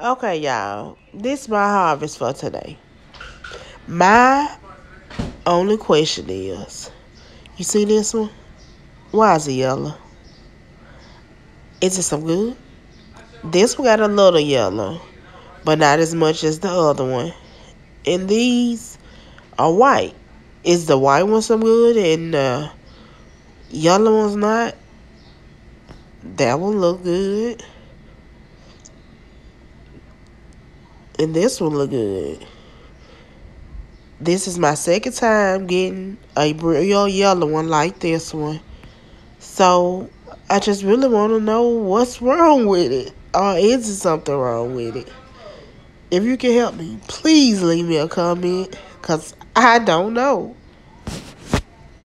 Okay, y'all. This is my harvest for today. My only question is, you see this one? Why is it yellow? Is it some good? This one got a little yellow, but not as much as the other one. And these are white. Is the white one some good and the yellow one's not? That one look good. And this one look good. This is my second time getting a real yellow one like this one. So I just really want to know what's wrong with it. Or is it something wrong with it? If you can help me, please leave me a comment. Because I don't know.